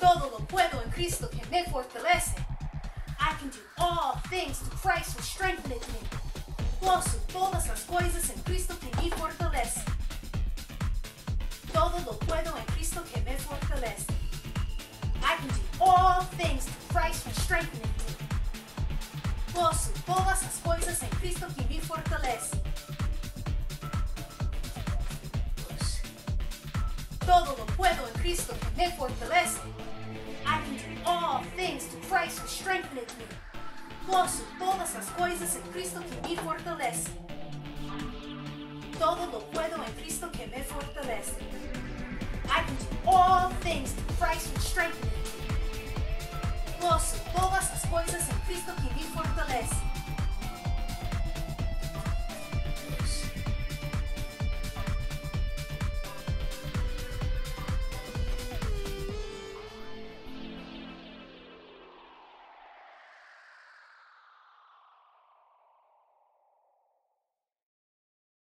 Todo lo puedo en Cristo que me fortalece. I can do all things through Christ who strengthens me. Posso todas las cosas en Cristo que me fortalece. Todo lo puedo en Cristo que me fortalece. I can do all things through Christ who strengthens me. Posso todas las cosas en Cristo que me fortalece. Todo lo puedo en Cristo que me fortalece. Christ who strengthens me. Posso todas las cosas en Cristo que me fortalece. Todo lo puedo en Cristo que me fortalece. I can do all things through